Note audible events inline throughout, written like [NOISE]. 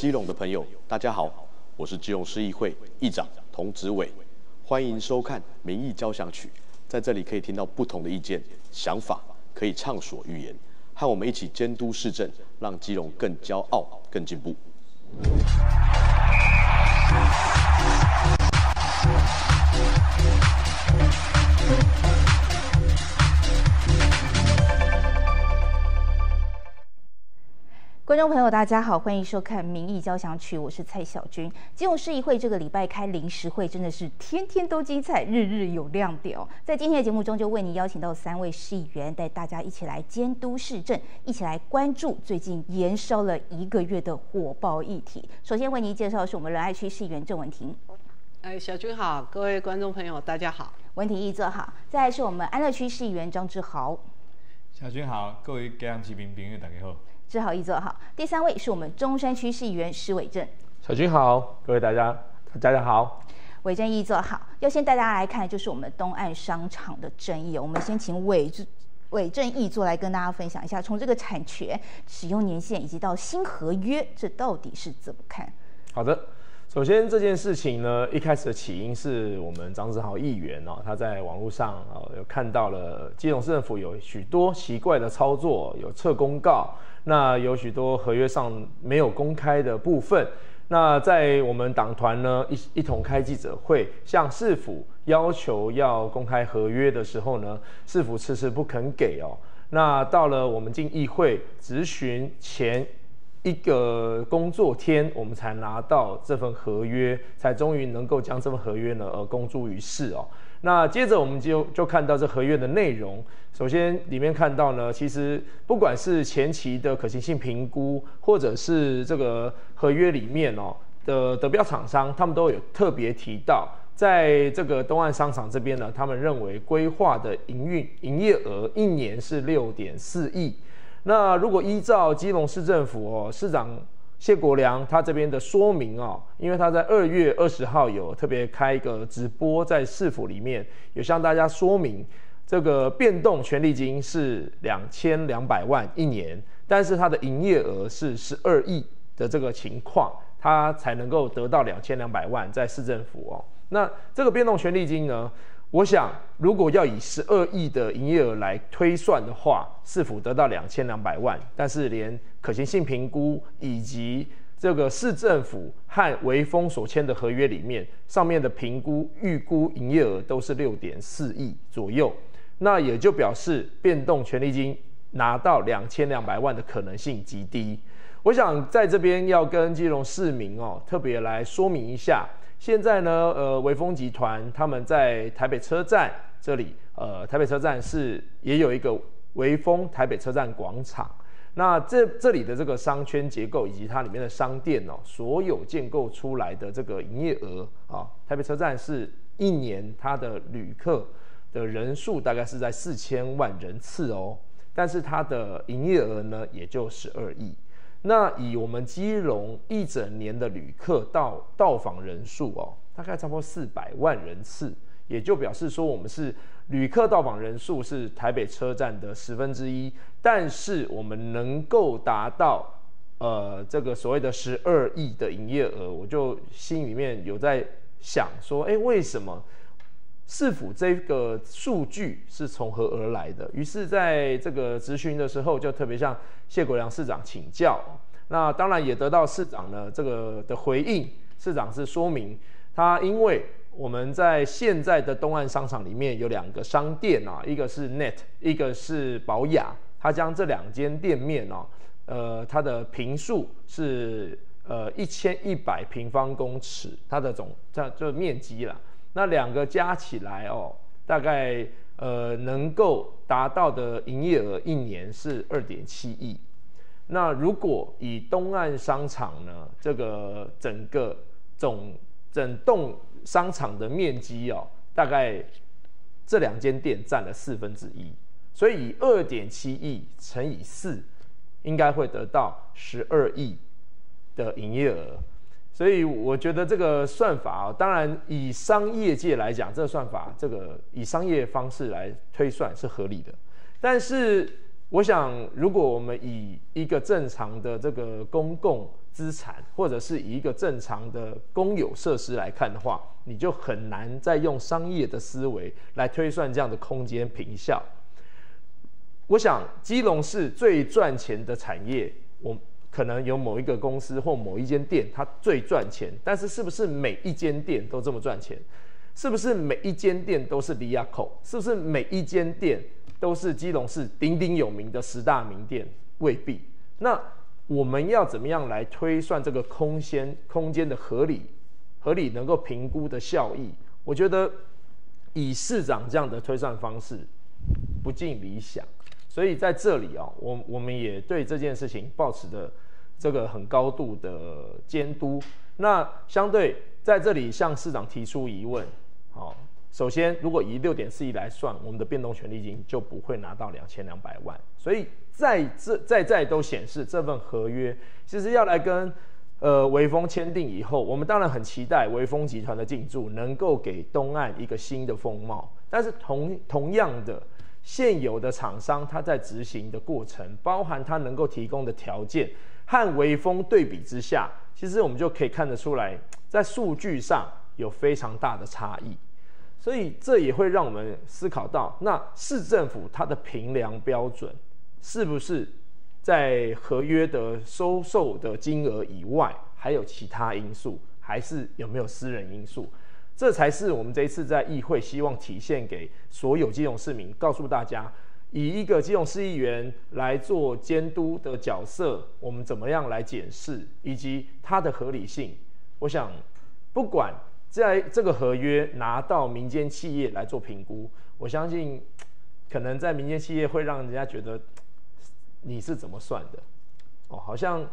基隆的朋友，大家好，我是基隆市议会议长童子伟，欢迎收看《民意交响曲》。在这里可以听到不同的意见、想法，可以畅所欲言，和我们一起监督市政，让基隆更骄傲、更进步。观众朋友，大家好，欢迎收看《民意交响曲》，我是蔡小军。金融市议会这个礼拜开临时会，真的是天天都精彩，日日有亮点哦。在今天的节目中，就为您邀请到三位市议员，带大家一起来监督市政，一起来关注最近延烧了一个月的火爆议题。首先为您介绍的是我们仁爱区市议员郑文婷。哎，小军好，各位观众朋友，大家好，文婷议座好。再来是我们安乐区市议员张志豪。小军好，各位家乡居民朋友大家好。志豪一座好，第三位是我们中山区市议员施伟正。小军好，各位大家大家好。伟正一座好，要先带大家来看，就是我们东岸商场的争议。我们先请伟伟正一座来跟大家分享一下，从这个产权、使用年限以及到新合约，这到底是怎么看？好的。首先这件事情呢，一开始的起因是我们张志豪议员哦，他在网络上哦有看到了基隆市政府有许多奇怪的操作，有撤公告，那有许多合约上没有公开的部分。那在我们党团呢一一同开记者会，向市府要求要公开合约的时候呢，市府迟迟不肯给哦。那到了我们进议会质询前。一个工作天，我们才拿到这份合约，才终于能够将这份合约呢，呃，公诸于世哦。那接着我们就就看到这合约的内容。首先里面看到呢，其实不管是前期的可行性评估，或者是这个合约里面哦的得标厂商，他们都有特别提到，在这个东岸商场这边呢，他们认为规划的营运营业额一年是六点四亿。那如果依照基隆市政府哦，市长谢国良他这边的说明哦，因为他在二月二十号有特别开一个直播，在市府里面有向大家说明，这个变动权利金是两千两百万一年，但是它的营业额是十二亿的这个情况，他才能够得到两千两百万在市政府哦。那这个变动权利金呢？我想，如果要以十二亿的营业额来推算的话，是否得到两千两百万？但是连可行性评估以及这个市政府和维丰所签的合约里面，上面的评估预估营业额都是六点四亿左右，那也就表示变动权利金拿到两千两百万的可能性极低。我想在这边要跟基隆市民哦特别来说明一下。现在呢，呃，维风集团他们在台北车站这里，呃，台北车站是也有一个维风台北车站广场。那这这里的这个商圈结构以及它里面的商店哦，所有建构出来的这个营业额啊，台北车站是一年它的旅客的人数大概是在四千万人次哦，但是它的营业额呢也就十二亿。那以我们基隆一整年的旅客到到访人数哦，大概差不多四百万人次，也就表示说我们是旅客到访人数是台北车站的十分之一，但是我们能够达到呃这个所谓的十二亿的营业额，我就心里面有在想说，哎，为什么？市府这个数据是从何而来的？于是，在这个咨询的时候，就特别向谢国良市长请教。那当然也得到市长呢这个的回应。市长是说明，他因为我们在现在的东岸商场里面有两个商店啊，一个是 Net，一个是宝雅。他将这两间店面呢，呃，它的平数是呃一千一百平方公尺，它的总这就面积了。那两个加起来哦，大概呃能够达到的营业额一年是二点七亿。那如果以东岸商场呢，这个整个总整栋商场的面积哦，大概这两间店占了四分之一，所以以二点七亿乘以四，应该会得到十二亿的营业额。所以我觉得这个算法啊，当然以商业界来讲，这个算法这个以商业方式来推算是合理的。但是我想，如果我们以一个正常的这个公共资产，或者是以一个正常的公有设施来看的话，你就很难再用商业的思维来推算这样的空间平效。我想，基隆市最赚钱的产业，我可能有某一个公司或某一间店，它最赚钱。但是，是不是每一间店都这么赚钱？是不是每一间店都是利亚口？是不是每一间店？都是基隆市鼎鼎有名的十大名店，未必。那我们要怎么样来推算这个空间空间的合理、合理能够评估的效益？我觉得以市长这样的推算方式不尽理想。所以在这里啊，我我们也对这件事情保持的这个很高度的监督。那相对在这里向市长提出疑问，好。首先，如果以六点四亿来算，我们的变动权利金就不会拿到两千两百万。所以在这在在都显示这份合约其实要来跟呃微风签订以后，我们当然很期待微风集团的进驻能够给东岸一个新的风貌。但是同同样的，现有的厂商他在执行的过程，包含他能够提供的条件和微风对比之下，其实我们就可以看得出来，在数据上有非常大的差异。所以这也会让我们思考到，那市政府它的评量标准是不是在合约的收受的金额以外，还有其他因素，还是有没有私人因素？这才是我们这一次在议会希望体现给所有基隆市民，告诉大家，以一个基隆市议员来做监督的角色，我们怎么样来检视，以及它的合理性。我想，不管。在这个合约拿到民间企业来做评估，我相信可能在民间企业会让人家觉得你是怎么算的哦，好像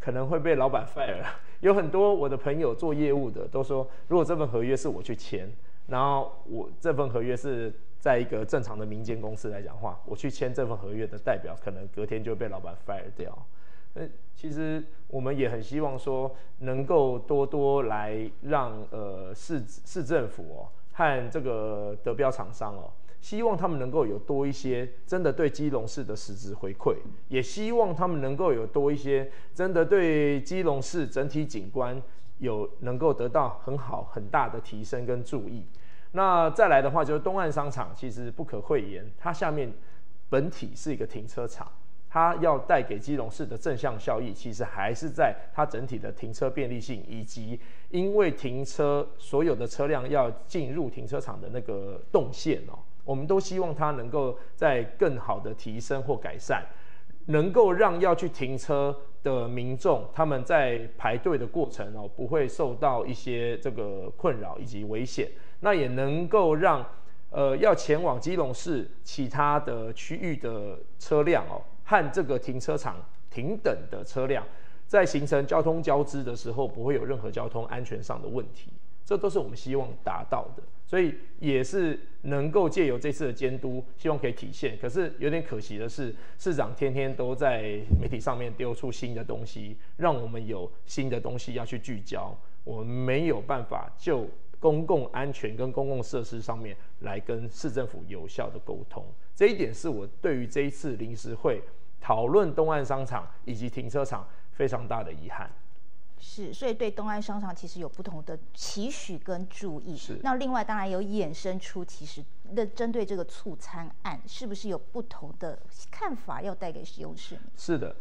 可能会被老板 fire。有很多我的朋友做业务的都说，如果这份合约是我去签，然后我这份合约是在一个正常的民间公司来讲话，我去签这份合约的代表，可能隔天就被老板 fire 掉。呃，其实我们也很希望说，能够多多来让呃市市政府哦和这个德标厂商哦，希望他们能够有多一些真的对基隆市的实质回馈，也希望他们能够有多一些真的对基隆市整体景观有能够得到很好很大的提升跟注意。那再来的话，就是东岸商场其实不可讳言，它下面本体是一个停车场。它要带给基隆市的正向效益，其实还是在它整体的停车便利性，以及因为停车所有的车辆要进入停车场的那个动线哦，我们都希望它能够在更好的提升或改善，能够让要去停车的民众他们在排队的过程哦，不会受到一些这个困扰以及危险，那也能够让呃要前往基隆市其他的区域的车辆哦。和这个停车场停等的车辆，在形成交通交织的时候，不会有任何交通安全上的问题，这都是我们希望达到的。所以也是能够借由这次的监督，希望可以体现。可是有点可惜的是，市长天天都在媒体上面丢出新的东西，让我们有新的东西要去聚焦，我们没有办法就公共安全跟公共设施上面来跟市政府有效的沟通。这一点是我对于这一次临时会讨论东岸商场以及停车场非常大的遗憾。是，所以对东安商场其实有不同的期许跟注意。是。那另外当然有衍生出，其实那针对这个促餐案，是不是有不同的看法要带给使用市民？是的。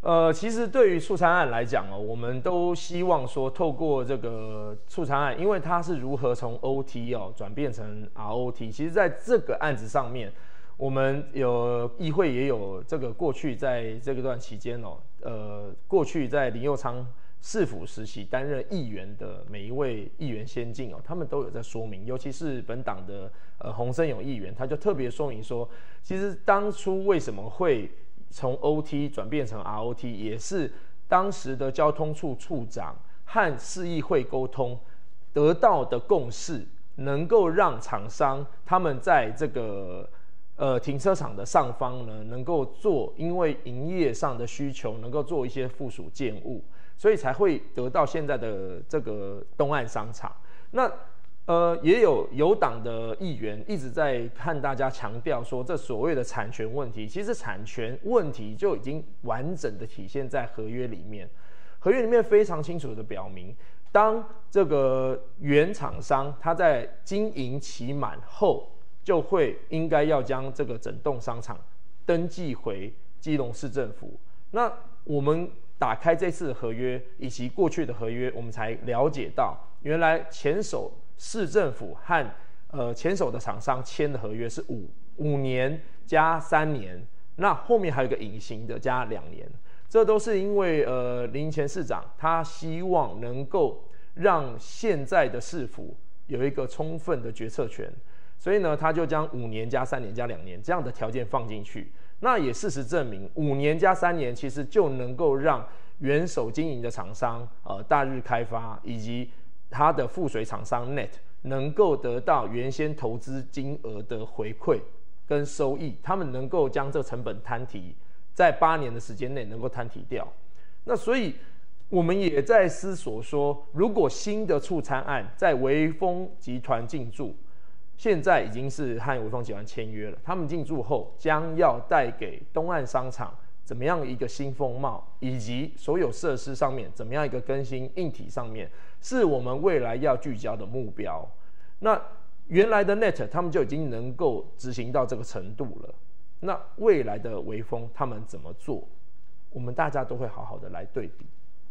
呃，其实对于促餐案来讲哦，我们都希望说，透过这个促餐案，因为它是如何从 OT 哦转变成 ROT，其实在这个案子上面。我们有议会也有这个过去在这个段期间哦，呃，过去在林佑昌市府时期担任议员的每一位议员先进哦，他们都有在说明，尤其是本党的呃洪森勇议员，他就特别说明说，其实当初为什么会从 OT 转变成 ROT，也是当时的交通处处长和市议会沟通得到的共识，能够让厂商他们在这个。呃，停车场的上方呢，能够做，因为营业上的需求，能够做一些附属建物，所以才会得到现在的这个东岸商场。那呃，也有有党的议员一直在和大家强调说，这所谓的产权问题，其实产权问题就已经完整的体现在合约里面。合约里面非常清楚的表明，当这个原厂商他在经营期满后，就会应该要将这个整栋商场登记回基隆市政府。那我们打开这次的合约以及过去的合约，我们才了解到，原来前手。市政府和呃前手的厂商签的合约是五五年加三年，那后面还有个隐形的加两年，这都是因为呃林前市长他希望能够让现在的市府有一个充分的决策权，所以呢他就将五年加三年加两年这样的条件放进去。那也事实证明，五年加三年其实就能够让元首经营的厂商呃大日开发以及。它的附水厂商 Net 能够得到原先投资金额的回馈跟收益，他们能够将这成本摊提，在八年的时间内能够摊提掉。那所以我们也在思索说，如果新的促餐案在微风集团进驻，现在已经是和微风集团签约了，他们进驻后将要带给东岸商场。怎么样一个新风貌，以及所有设施上面怎么样一个更新，硬体上面是我们未来要聚焦的目标。那原来的 Net 他们就已经能够执行到这个程度了。那未来的微风他们怎么做？我们大家都会好好的来对比。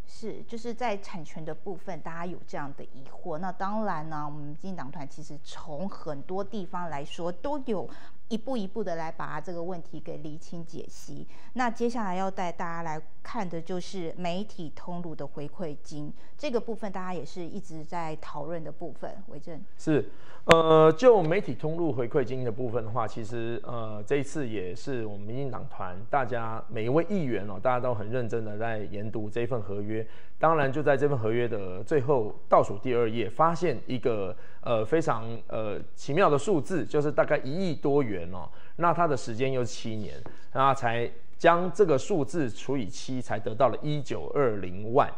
是，就是在产权的部分，大家有这样的疑惑。那当然呢，我们进党团其实从很多地方来说都有。一步一步的来把这个问题给厘清解析。那接下来要带大家来看的就是媒体通路的回馈金这个部分，大家也是一直在讨论的部分。韦正是，呃，就媒体通路回馈金的部分的话，其实呃这一次也是我们民进党团大家每一位议员哦，大家都很认真的在研读这份合约。当然就在这份合约的最后倒数第二页，发现一个呃非常呃奇妙的数字，就是大概一亿多元。哦，那它的时间又是七年，那才将这个数字除以七，才得到了一九二零万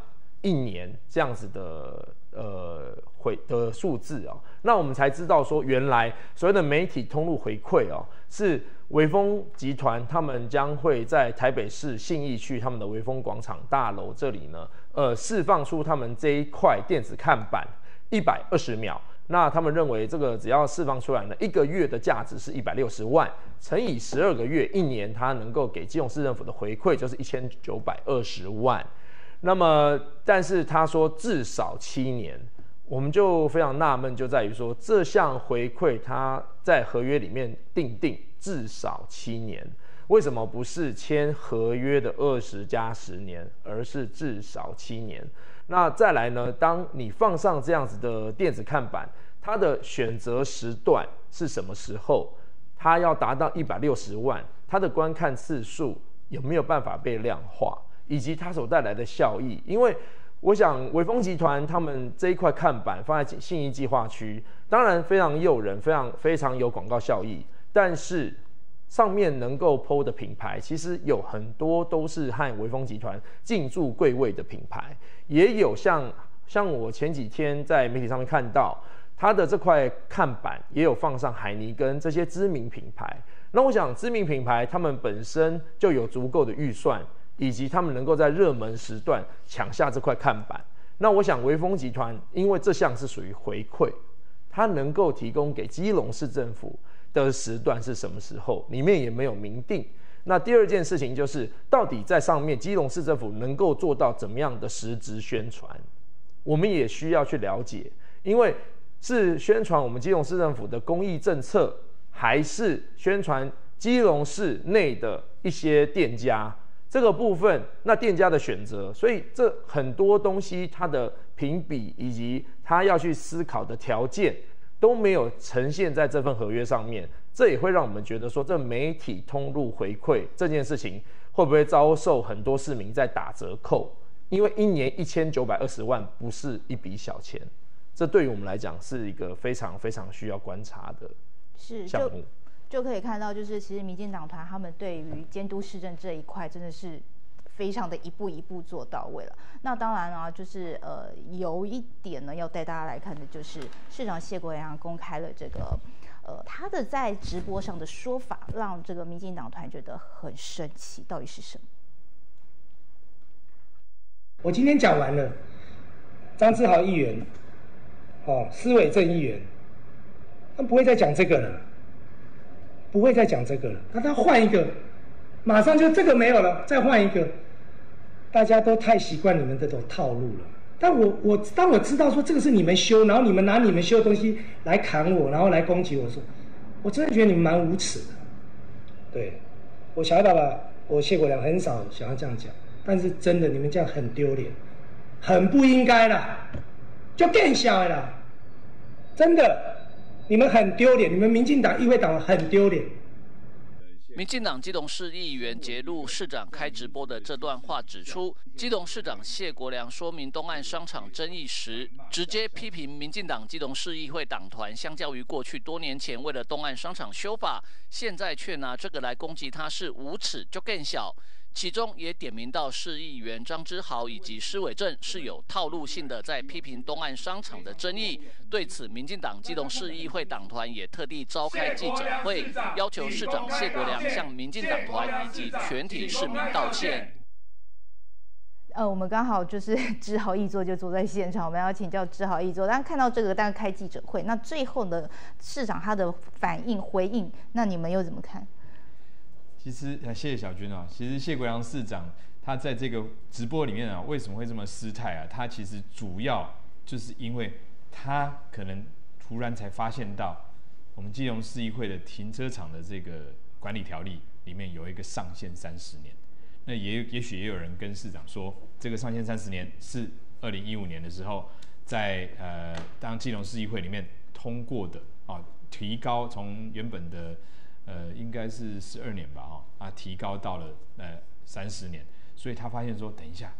一年这样子的呃回的数字哦。那我们才知道说，原来所谓的媒体通路回馈哦，是微风集团他们将会在台北市信义区他们的微风广场大楼这里呢，呃，释放出他们这一块电子看板一百二十秒。那他们认为，这个只要释放出来呢，一个月的价值是一百六十万，乘以十二个月，一年它能够给基隆市政府的回馈就是一千九百二十万。那么，但是他说至少七年，我们就非常纳闷，就在于说这项回馈它在合约里面定定至少七年，为什么不是签合约的二十加十年，而是至少七年？那再来呢？当你放上这样子的电子看板，它的选择时段是什么时候？它要达到一百六十万，它的观看次数有没有办法被量化，以及它所带来的效益？因为我想，伟丰集团他们这一块看板放在信义计划区，当然非常诱人，非常非常有广告效益，但是。上面能够剖的品牌，其实有很多都是和微风集团进驻贵位的品牌，也有像像我前几天在媒体上面看到，它的这块看板也有放上海尼跟这些知名品牌。那我想知名品牌他们本身就有足够的预算，以及他们能够在热门时段抢下这块看板。那我想微风集团因为这项是属于回馈，它能够提供给基隆市政府。的时段是什么时候？里面也没有明定。那第二件事情就是，到底在上面基隆市政府能够做到怎么样的实质宣传？我们也需要去了解，因为是宣传我们基隆市政府的公益政策，还是宣传基隆市内的一些店家这个部分？那店家的选择，所以这很多东西它的评比以及他要去思考的条件。都没有呈现在这份合约上面，这也会让我们觉得说，这媒体通路回馈这件事情会不会遭受很多市民在打折扣？因为一年一千九百二十万不是一笔小钱，这对于我们来讲是一个非常非常需要观察的项目。就可以看到，就是其实民进党团他们对于监督市政这一块真的是。非常的一步一步做到位了。那当然啊，就是呃有一点呢，要带大家来看的就是市长谢国良公开了这个呃他的在直播上的说法，让这个民进党团觉得很生气，到底是什么？我今天讲完了，张志豪议员，哦，施伟正议员，他不会再讲这个了，不会再讲这个了。那他换一个，马上就这个没有了，再换一个。大家都太习惯你们这种套路了。但我我当我知道说这个是你们修，然后你们拿你们修的东西来砍我，然后来攻击我说，我真的觉得你们蛮无耻的。对，我小爸爸，我谢国良很少想要这样讲。但是真的，你们这样很丢脸，很不应该啦，就更小了，真的，你们很丢脸，你们民进党议会党很丢脸。民进党基隆市议员杰路市长开直播的这段话，指出基隆市长谢国良说明东岸商场争议时，直接批评民进党基隆市议会党团，相较于过去多年前为了东岸商场修法，现在却拿这个来攻击他是无耻，就更小。其中也点名到市议员张之豪以及施伟正是有套路性的在批评东岸商场的争议。对此，民进党基隆市议会党团也特地召开记者会，要求市长谢国良向民进党团以及全体市民道歉。呃，我们刚好就是志豪一座就坐在现场，我们要请教志豪一座。大家看到这个，大家开记者会，那最后的市长他的反应回应，那你们又怎么看？其实，谢谢小军啊。其实谢国良市长他在这个直播里面啊，为什么会这么失态啊？他其实主要就是因为他可能突然才发现到，我们基隆市议会的停车场的这个管理条例里面有一个上限三十年。那也也许也有人跟市长说，这个上限三十年是二零一五年的时候，在呃当基隆市议会里面通过的啊，提高从原本的。呃，应该是十二年吧，哈啊，提高到了呃三十年，所以他发现说，等一下，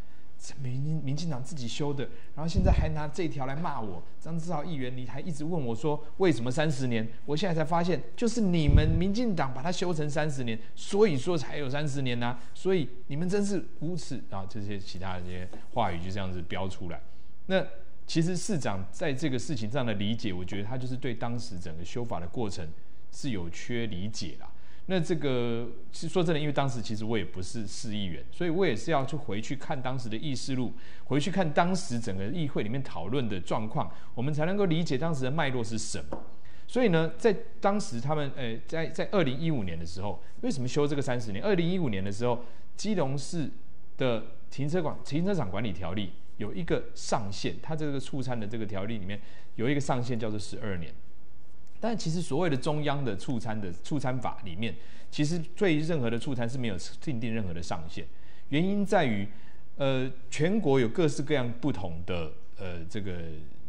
民民进党自己修的，然后现在还拿这条来骂我，张志豪议员，你还一直问我说为什么三十年？我现在才发现，就是你们民进党把它修成三十年，所以说才有三十年呐，所以你们真是无耻啊！这些其他的这些话语就这样子标出来。那其实市长在这个事情上的理解，我觉得他就是对当时整个修法的过程。是有缺理解啦。那这个其实说真的，因为当时其实我也不是市议员，所以我也是要去回去看当时的议事录，回去看当时整个议会里面讨论的状况，我们才能够理解当时的脉络是什么。所以呢，在当时他们呃，在在二零一五年的时候，为什么修这个三十年？二零一五年的时候，基隆市的停车管停车场管理条例有一个上限，它这个促餐的这个条例里面有一个上限，叫做十二年。但其实所谓的中央的促餐的促餐法里面，其实对任何的促餐是没有定定任何的上限。原因在于，呃，全国有各式各样不同的呃这个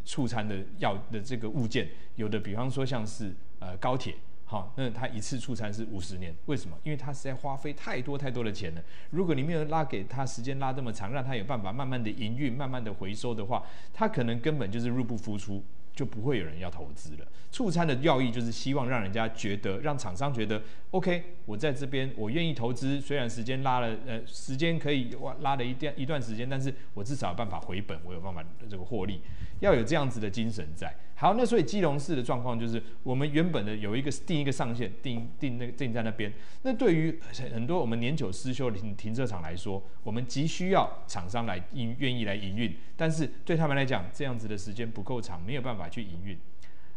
促餐的要的这个物件，有的比方说像是呃高铁，好，那它一次促餐是五十年，为什么？因为它实在花费太多太多的钱了。如果你没有拉给他时间拉这么长，让他有办法慢慢的营运、慢慢的回收的话，他可能根本就是入不敷出。就不会有人要投资了。促餐的要义就是希望让人家觉得，让厂商觉得，OK，我在这边我愿意投资，虽然时间拉了，呃，时间可以拉了一段一段时间，但是我至少有办法回本，我有办法这个获利，要有这样子的精神在。好，那所以基隆市的状况就是，我们原本的有一个定一个上限，定定那个定在那边。那对于很多我们年久失修的停停车场来说，我们急需要厂商来营愿意来营运，但是对他们来讲，这样子的时间不够长，没有办法去营运。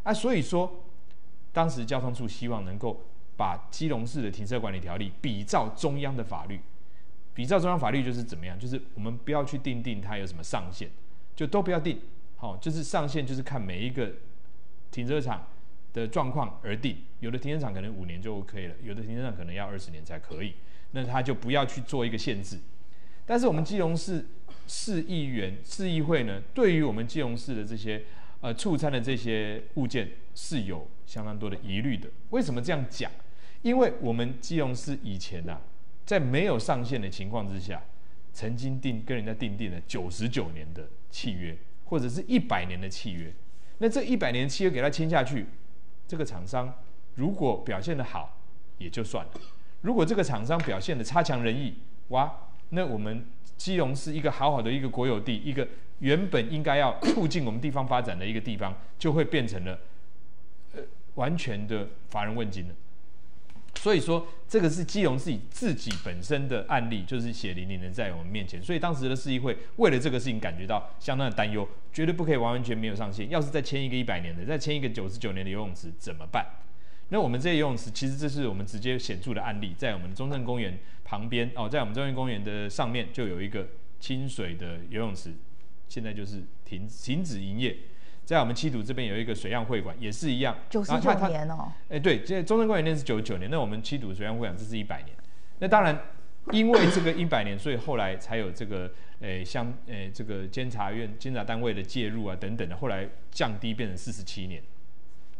啊，所以说，当时交通处希望能够把基隆市的停车管理条例比照中央的法律，比照中央法律就是怎么样？就是我们不要去定定它有什么上限，就都不要定。好，就是上限就是看每一个停车场的状况而定，有的停车场可能五年就 OK 了，有的停车场可能要二十年才可以，那他就不要去做一个限制。但是我们基隆市市议员、市议会呢，对于我们基隆市的这些呃促餐的这些物件是有相当多的疑虑的。为什么这样讲？因为我们基隆市以前呐，在没有上限的情况之下，曾经订跟人家订定了九十九年的契约。或者是一百年的契约，那这一百年契约给他签下去，这个厂商如果表现的好也就算了，如果这个厂商表现的差强人意，哇，那我们基隆是一个好好的一个国有地，一个原本应该要促进我们地方发展的一个地方，就会变成了呃完全的乏人问津了。所以说，这个是基隆自己自己本身的案例，就是血淋淋的在我们面前。所以当时的市议会为了这个事情感觉到相当的担忧，绝对不可以完完全没有上限。要是再签一个一百年的，再签一个九十九年的游泳池怎么办？那我们这些游泳池，其实这是我们直接显著的案例，在我们中正公园旁边哦，在我们中正公园的上面就有一个清水的游泳池，现在就是停停止营业。在我们七堵这边有一个水漾会馆，也是一样，九十九年哦。哎，对，这中正公园那是九十九年，那我们七堵水漾会馆这是一百年。那当然，因为这个一百年，所以后来才有这个，诶，相，诶，这个监察院、监察单位的介入啊，等等的，后来降低变成四十七年，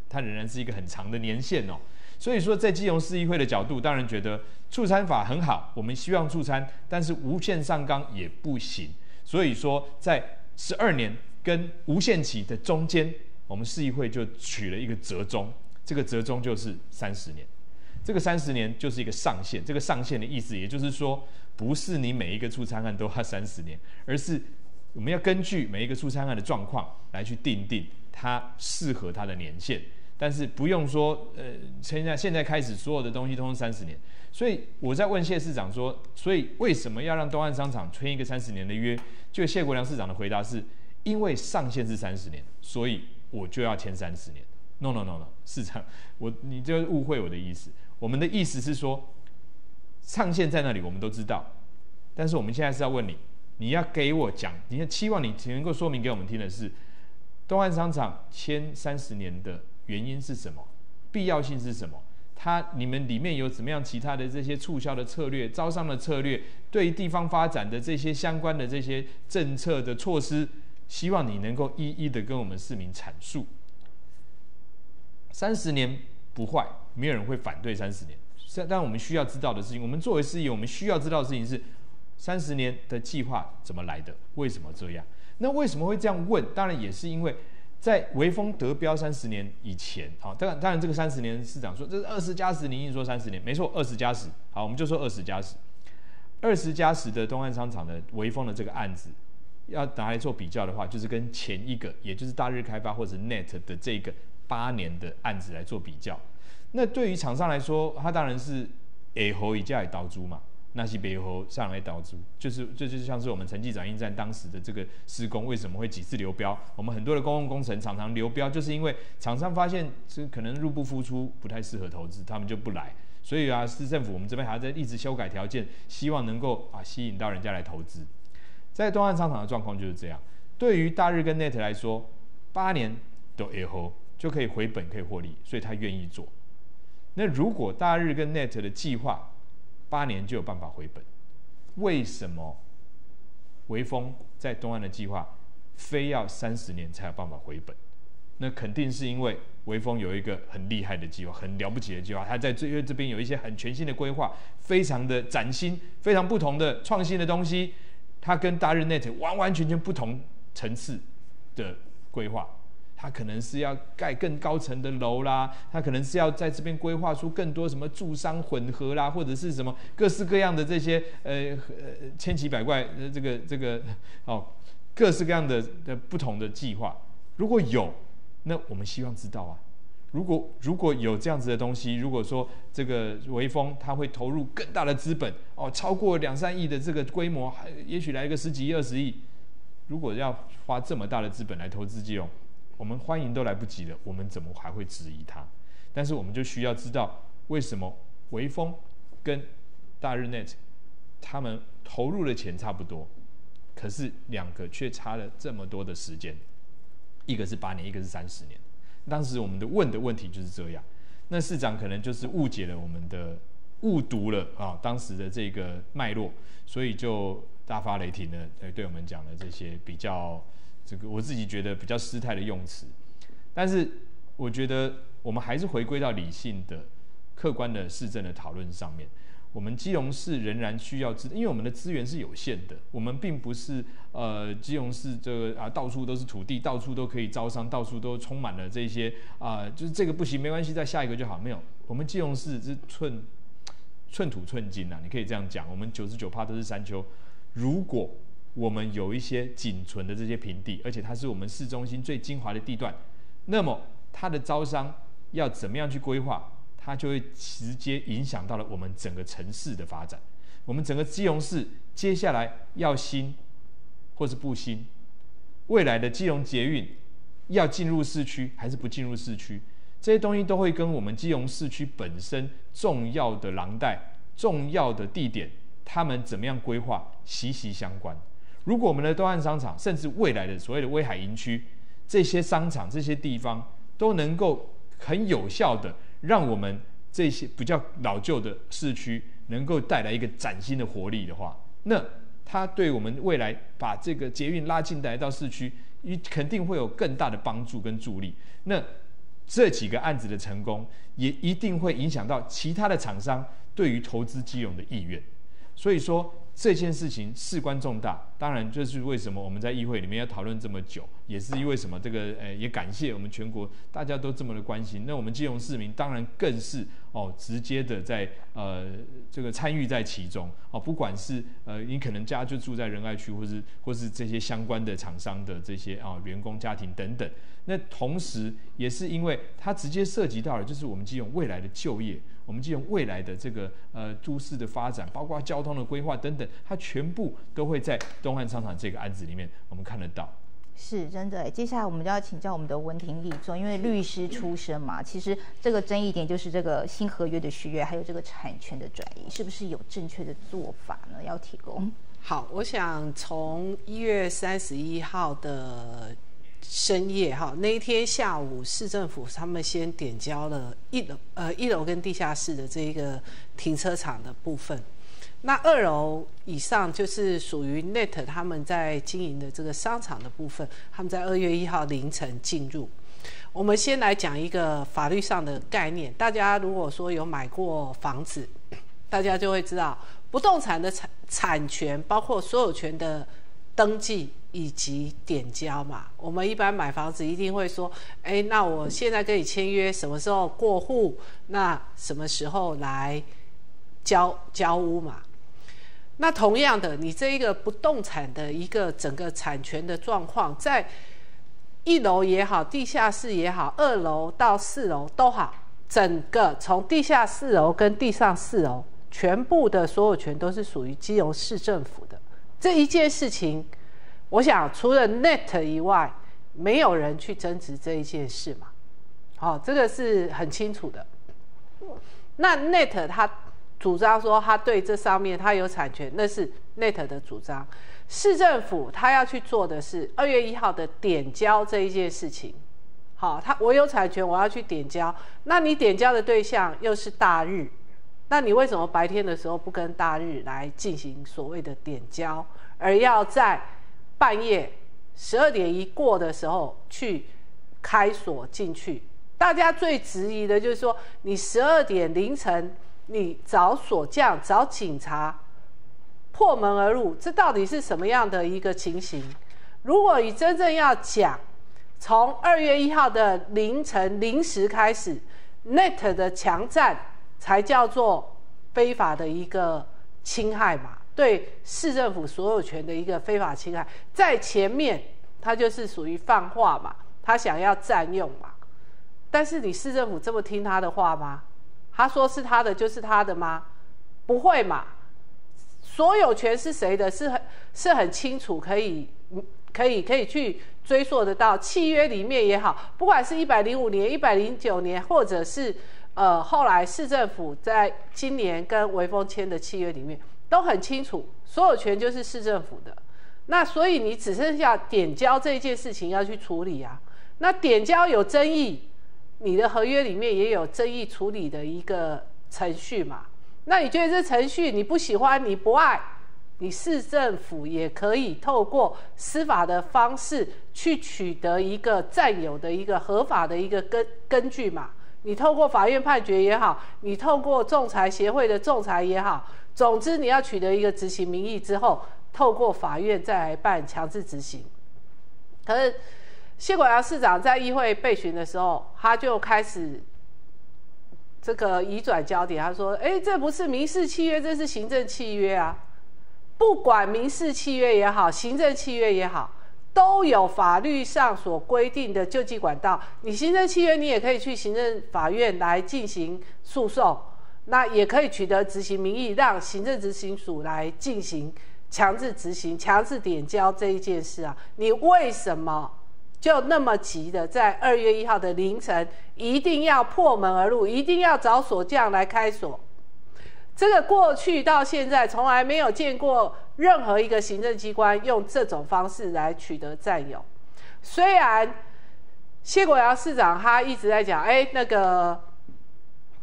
它仍然是一个很长的年限哦。所以说，在基隆市议会的角度，当然觉得促餐法很好，我们希望促餐，但是无限上纲也不行。所以说，在十二年。跟无限期的中间，我们市议会就取了一个折中，这个折中就是三十年，这个三十年就是一个上限。这个上限的意思，也就是说，不是你每一个出餐案都要三十年，而是我们要根据每一个出餐案的状况来去定定它适合它的年限。但是不用说，呃，现在现在开始所有的东西都是三十年。所以我在问谢市长说，所以为什么要让东岸商场签一个三十年的约？就谢国良市长的回答是。因为上限是三十年，所以我就要签三十年。No no no no，[LAUGHS] 市场，我你就误会我的意思。我们的意思是说，上限在那里，我们都知道。但是我们现在是要问你，你要给我讲，你要期望你能够说明给我们听的是，东岸商场签三十年的原因是什么？必要性是什么？它你们里面有怎么样其他的这些促销的策略、招商的策略，对于地方发展的这些相关的这些政策的措施？希望你能够一一的跟我们市民阐述，三十年不坏，没有人会反对三十年。但但我们需要知道的事情，我们作为司仪，我们需要知道的事情是，三十年的计划怎么来的？为什么这样？那为什么会这样问？当然也是因为在微风得标三十年以前，好，当然当然这个三十年市长说这是二十加十，您说三十年，没错，二十加十，好，我们就说二十加十，二十加十的东岸商场的微风的这个案子。要拿来做比较的话，就是跟前一个，也就是大日开发或者 Net 的这个八年的案子来做比较。那对于厂商来说，他当然是 A 侯以价来倒租嘛，那些 B 侯上来倒租，就是这就像是我们城际转运站当时的这个施工为什么会几次流标？我们很多的公共工程常常流标，就是因为厂商发现这可能入不敷出，不太适合投资，他们就不来。所以啊，市政府我们这边还在一直修改条件，希望能够啊吸引到人家来投资。在东岸商场的状况就是这样。对于大日跟 Net 来说，八年都 A 后就可以回本，可以获利，所以他愿意做。那如果大日跟 Net 的计划八年就有办法回本，为什么微风在东岸的计划非要三十年才有办法回本？那肯定是因为微风有一个很厉害的计划，很了不起的计划。他在这这边有一些很全新的规划，非常的崭新，非常不同的创新的东西。它跟大日 net 完完全全不同层次的规划，它可能是要盖更高层的楼啦，它可能是要在这边规划出更多什么住商混合啦，或者是什么各式各样的这些呃呃千奇百怪的这个这个哦各式各样的的不同的计划，如果有，那我们希望知道啊。如果如果有这样子的东西，如果说这个微风它会投入更大的资本哦，超过两三亿的这个规模，还也许来个十几亿、二十亿，如果要花这么大的资本来投资金融，我们欢迎都来不及了，我们怎么还会质疑它？但是我们就需要知道为什么微风跟大日 net 他们投入的钱差不多，可是两个却差了这么多的时间，一个是八年，一个是三十年。当时我们的问的问题就是这样，那市长可能就是误解了我们的误读了啊，当时的这个脉络，所以就大发雷霆的对对我们讲了这些比较这个我自己觉得比较失态的用词，但是我觉得我们还是回归到理性的、客观的市政的讨论上面。我们基隆市仍然需要资，因为我们的资源是有限的，我们并不是呃基隆市这个啊到处都是土地，到处都可以招商，到处都充满了这些啊，就是这个不行没关系，再下一个就好。没有，我们基隆市是寸寸土寸金呐，你可以这样讲。我们九十九趴都是山丘，如果我们有一些仅存的这些平地，而且它是我们市中心最精华的地段，那么它的招商要怎么样去规划，它就会直接影响到了我们整个城市的发展。我们整个基隆市接下来要新或是不新，未来的基隆捷运要进入市区还是不进入市区，这些东西都会跟我们基隆市区本身重要的廊带、重要的地点，他们怎么样规划息息相关。如果我们的东岸商场，甚至未来的所谓的威海营区，这些商场、这些地方都能够很有效的让我们这些比较老旧的市区能够带来一个崭新的活力的话，那它对我们未来把这个捷运拉进来到市区，一肯定会有更大的帮助跟助力。那这几个案子的成功，也一定会影响到其他的厂商对于投资基隆的意愿。所以说。这件事情事关重大，当然这是为什么我们在议会里面要讨论这么久，也是因为什么？这个呃，也感谢我们全国大家都这么的关心。那我们金融市民当然更是哦，直接的在呃这个参与在其中哦，不管是呃你可能家就住在仁爱区，或是或是这些相关的厂商的这些啊员工家庭等等。那同时也是因为它直接涉及到了，就是我们金融未来的就业。我们就用未来的这个呃都市的发展，包括交通的规划等等，它全部都会在东汉商场这个案子里面，我们看得到。是真的。接下来我们就要请教我们的文婷立中，因为律师出身嘛，其实这个争议点就是这个新合约的续约，还有这个产权的转移，是不是有正确的做法呢？要提供。好，我想从一月三十一号的。深夜哈，那一天下午，市政府他们先点交了一楼呃一楼跟地下室的这一个停车场的部分，那二楼以上就是属于 Net 他们在经营的这个商场的部分，他们在二月一号凌晨进入。我们先来讲一个法律上的概念，大家如果说有买过房子，大家就会知道不动产的产产权包括所有权的登记。以及点交嘛，我们一般买房子一定会说，哎，那我现在跟你签约，什么时候过户？那什么时候来交交屋嘛？那同样的，你这一个不动产的一个整个产权的状况，在一楼也好，地下室也好，二楼到四楼都好，整个从地下四楼跟地上四楼，全部的所有权都是属于基隆市政府的这一件事情。我想，除了 Net 以外，没有人去争执这一件事嘛？好，这个是很清楚的。那 Net 他主张说他对这上面他有产权，那是 Net 的主张。市政府他要去做的是二月一号的点交这一件事情。好，他我有产权，我要去点交。那你点交的对象又是大日，那你为什么白天的时候不跟大日来进行所谓的点交，而要在半夜十二点一过的时候去开锁进去，大家最质疑的就是说，你十二点凌晨你找锁匠找警察破门而入，这到底是什么样的一个情形？如果你真正要讲，从二月一号的凌晨零时开始，Net 的强占才叫做非法的一个侵害嘛？对市政府所有权的一个非法侵害，在前面他就是属于放话嘛，他想要占用嘛。但是你市政府这么听他的话吗？他说是他的就是他的吗？不会嘛。所有权是谁的？是很是很清楚，可以可以可以去追溯得到。契约里面也好，不管是一百零五年、一百零九年，或者是呃后来市政府在今年跟微风签的契约里面。都很清楚，所有权就是市政府的，那所以你只剩下点交这件事情要去处理啊。那点交有争议，你的合约里面也有争议处理的一个程序嘛。那你觉得这程序你不喜欢、你不爱，你市政府也可以透过司法的方式去取得一个占有的一个合法的一个根根据嘛。你透过法院判决也好，你透过仲裁协会的仲裁也好。总之，你要取得一个执行名义之后，透过法院再来办强制执行。可是谢国良市长在议会备询的时候，他就开始这个移转焦点，他说：“哎，这不是民事契约，这是行政契约啊！不管民事契约也好，行政契约也好，都有法律上所规定的救济管道。你行政契约，你也可以去行政法院来进行诉讼，那也可以取得执行名义，让行政执行署来进行强制执行、强制点交这一件事啊！你为什么？”就那么急的，在二月一号的凌晨，一定要破门而入，一定要找锁匠来开锁。这个过去到现在，从来没有见过任何一个行政机关用这种方式来取得占有。虽然谢国良市长他一直在讲，哎，那个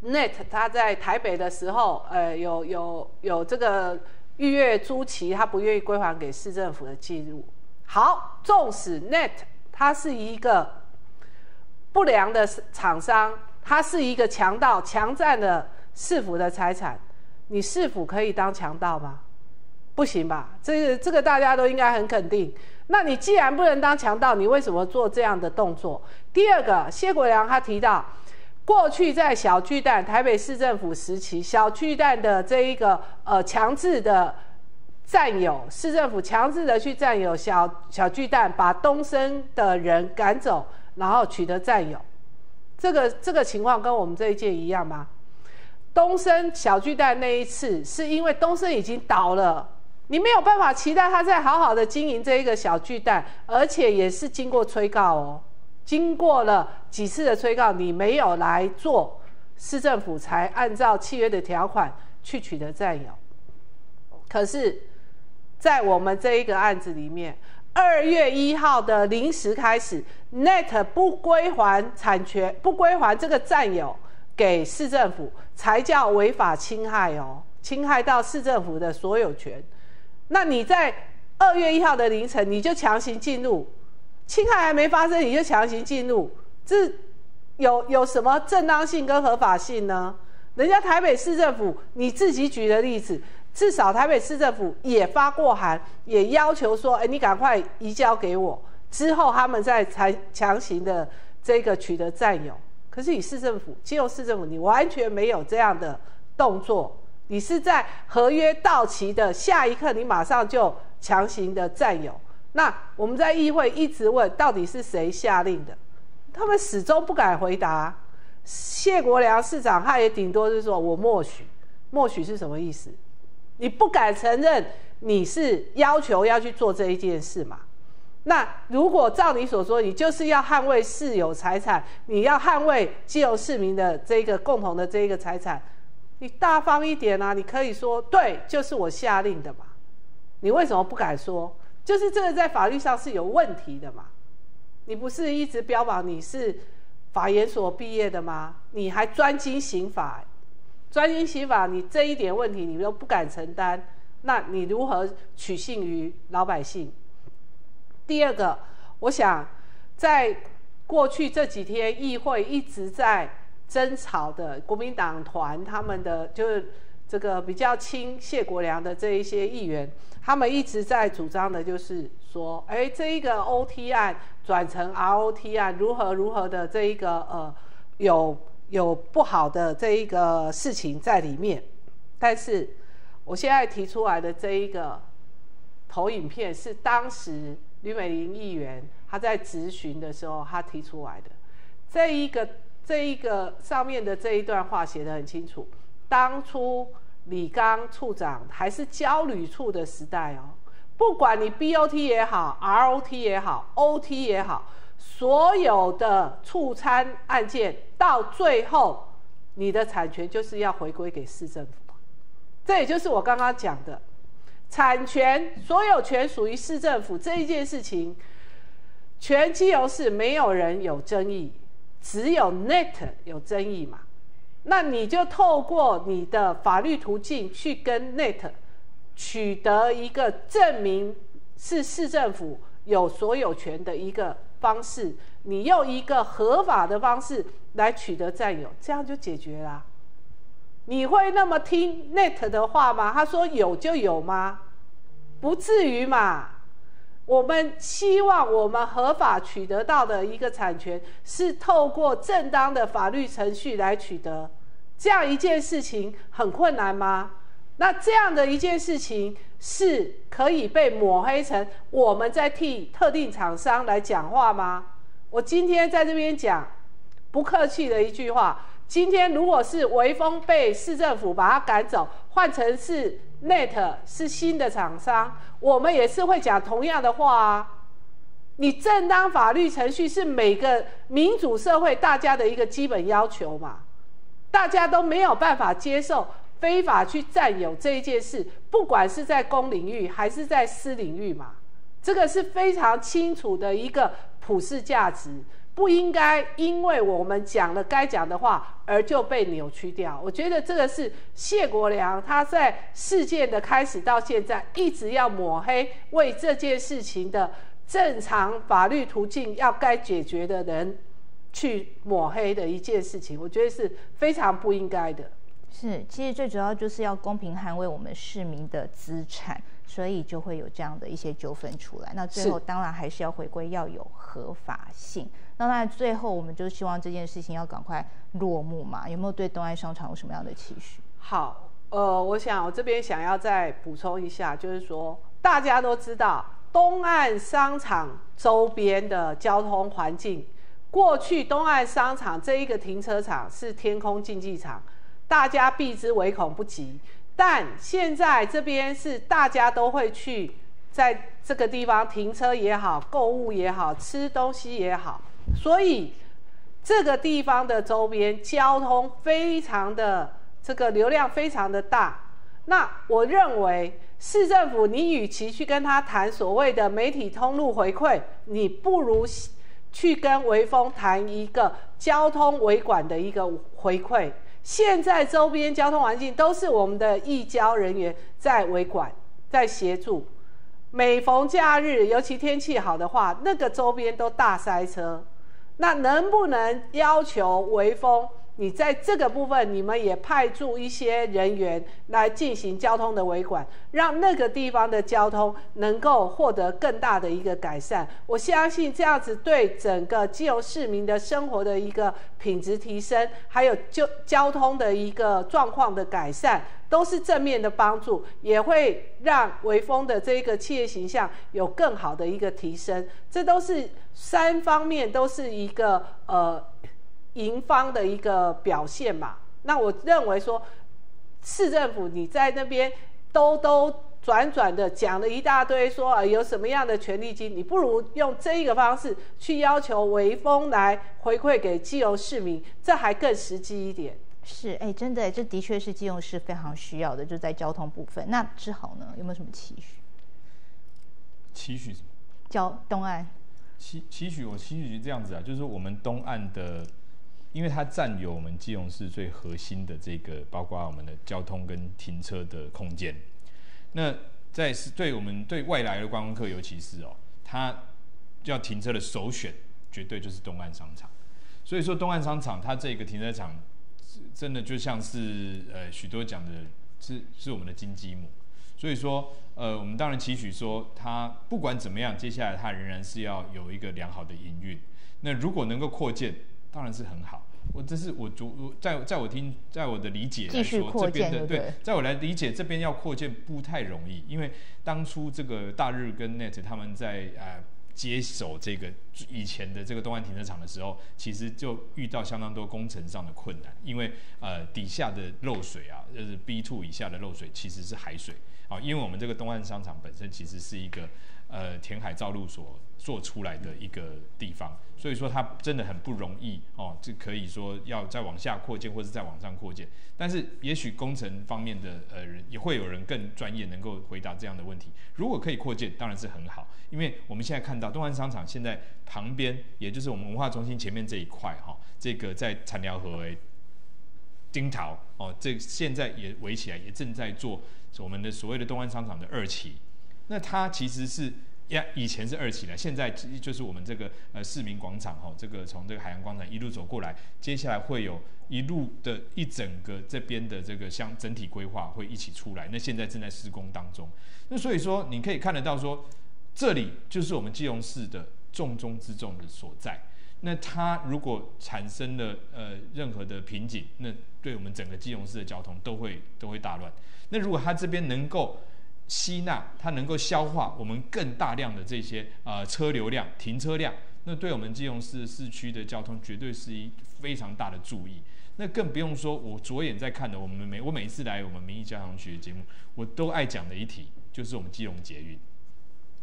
Net 他在台北的时候，呃，有有有这个预约租期，他不愿意归还给市政府的记录。好，纵使 Net。他是一个不良的厂商，他是一个强盗，强占了市府的财产。你市府可以当强盗吗？不行吧？这个这个大家都应该很肯定。那你既然不能当强盗，你为什么做这样的动作？第二个，谢国良他提到，过去在小巨蛋台北市政府时期，小巨蛋的这一个呃强制的。占有市政府强制的去占有小小巨蛋，把东升的人赶走，然后取得占有，这个这个情况跟我们这一届一样吗？东升小巨蛋那一次是因为东升已经倒了，你没有办法期待他再好好的经营这一个小巨蛋，而且也是经过催告哦，经过了几次的催告，你没有来做，市政府才按照契约的条款去取得占有，可是。在我们这一个案子里面，二月一号的零时开始，Net 不归还产权，不归还这个占有给市政府，才叫违法侵害哦，侵害到市政府的所有权。那你在二月一号的凌晨，你就强行进入，侵害还没发生，你就强行进入，这有有什么正当性跟合法性呢？人家台北市政府，你自己举的例子。至少台北市政府也发过函，也要求说：“哎，你赶快移交给我。”之后他们再才强行的这个取得占有。可是以市政府，基隆市政府，你完全没有这样的动作。你是在合约到期的下一刻，你马上就强行的占有。那我们在议会一直问，到底是谁下令的？他们始终不敢回答。谢国良市长他也顶多是说：“我默许。”默许是什么意思？你不敢承认你是要求要去做这一件事嘛？那如果照你所说，你就是要捍卫私有财产，你要捍卫基隆市民的这个共同的这个财产，你大方一点啊！你可以说对，就是我下令的嘛。你为什么不敢说？就是这个在法律上是有问题的嘛？你不是一直标榜你是法研所毕业的吗？你还专精刑法？专心洗法，你这一点问题你都不敢承担，那你如何取信于老百姓？第二个，我想在过去这几天，议会一直在争吵的国民党团他们的就是这个比较亲谢国良的这一些议员，他们一直在主张的就是说，哎，这一个 OT 案转成 ROT 案，如何如何的这一个呃有。有不好的这一个事情在里面，但是我现在提出来的这一个投影片是当时吕美玲议员她在质询的时候她提出来的，这一个这一个上面的这一段话写得很清楚，当初李刚处长还是交旅处的时代哦，不管你 BOT 也好，ROT 也好，OT 也好。所有的促餐案件到最后，你的产权就是要回归给市政府，这也就是我刚刚讲的，产权所有权属于市政府这一件事情，全基隆市没有人有争议，只有 Net 有争议嘛？那你就透过你的法律途径去跟 Net 取得一个证明，是市政府有所有权的一个。方式，你用一个合法的方式来取得占有，这样就解决了。你会那么听 Net 的话吗？他说有就有吗？不至于嘛。我们希望我们合法取得到的一个产权，是透过正当的法律程序来取得，这样一件事情很困难吗？那这样的一件事情是可以被抹黑成我们在替特定厂商来讲话吗？我今天在这边讲，不客气的一句话：今天如果是微风被市政府把他赶走，换成是 Net 是新的厂商，我们也是会讲同样的话啊。你正当法律程序是每个民主社会大家的一个基本要求嘛？大家都没有办法接受非法去占有这一件事，不管是在公领域还是在私领域嘛，这个是非常清楚的一个普世价值，不应该因为我们讲了该讲的话而就被扭曲掉。我觉得这个是谢国良他在事件的开始到现在一直要抹黑为这件事情的。正常法律途径要该解决的人去抹黑的一件事情，我觉得是非常不应该的。是，其实最主要就是要公平捍卫我们市民的资产，所以就会有这样的一些纠纷出来。那最后当然还是要回归要有合法性。那当然最后我们就希望这件事情要赶快落幕嘛。有没有对东岸商场有什么样的期许？好，呃，我想我这边想要再补充一下，就是说大家都知道。东岸商场周边的交通环境，过去东岸商场这一个停车场是天空竞技场，大家避之唯恐不及。但现在这边是大家都会去，在这个地方停车也好，购物也好，吃东西也好，所以这个地方的周边交通非常的这个流量非常的大。那我认为。市政府，你与其去跟他谈所谓的媒体通路回馈，你不如去跟微风谈一个交通维管的一个回馈。现在周边交通环境都是我们的义交人员在维管，在协助。每逢假日，尤其天气好的话，那个周边都大塞车。那能不能要求微风？你在这个部分，你们也派驻一些人员来进行交通的维管，让那个地方的交通能够获得更大的一个改善。我相信这样子对整个基隆市民的生活的一个品质提升，还有就交通的一个状况的改善，都是正面的帮助，也会让维丰的这个企业形象有更好的一个提升。这都是三方面都是一个呃。营方的一个表现嘛，那我认为说，市政府你在那边兜兜转转的讲了一大堆，说啊有什么样的权利金，你不如用这一个方式去要求微风来回馈给基隆市民，这还更实际一点。是，哎，真的，这的确是基隆市非常需要的，就在交通部分。那志豪呢，有没有什么期许？期许什么？交东岸。期期许我期许这样子啊，就是我们东岸的。因为它占有我们基隆市最核心的这个，包括我们的交通跟停车的空间。那在是对我们对外来的观光客，尤其是哦，他要停车的首选，绝对就是东岸商场。所以说，东岸商场它这个停车场，真的就像是呃许多讲的，是是我们的金鸡母。所以说，呃，我们当然期许说，它不管怎么样，接下来它仍然是要有一个良好的营运。那如果能够扩建，当然是很好，我这是我主在在我听在我的理解来说，这边的对，在我来理解这边要扩建不太容易，因为当初这个大日跟 Net 他们在呃接手这个以前的这个东岸停车场的时候，其实就遇到相当多工程上的困难，因为呃底下的漏水啊，就是 B two 以下的漏水其实是海水。啊，因为我们这个东岸商场本身其实是一个呃填海造陆所。做出来的一个地方，所以说它真的很不容易哦。这可以说要再往下扩建，或者再往上扩建。但是也许工程方面的呃人也会有人更专业，能够回答这样的问题。如果可以扩建，当然是很好。因为我们现在看到东安商场现在旁边，也就是我们文化中心前面这一块哈，这个在产寮河丁桃哦，这现在也围起来，也正在做我们的所谓的东安商场的二期。那它其实是。呀，以前是二期的，现在就是我们这个呃市民广场哈，这个从这个海洋广场一路走过来，接下来会有一路的一整个这边的这个像整体规划会一起出来，那现在正在施工当中。那所以说你可以看得到说，这里就是我们基隆市的重中之重的所在。那它如果产生了呃任何的瓶颈，那对我们整个基隆市的交通都会都会大乱。那如果它这边能够吸纳，它能够消化我们更大量的这些呃车流量、停车量，那对我们基隆市市区的交通绝对是一非常大的注意。那更不用说，我左眼在看的，我们每我每一次来我们民意交响曲的节目，我都爱讲的一题就是我们基隆捷运。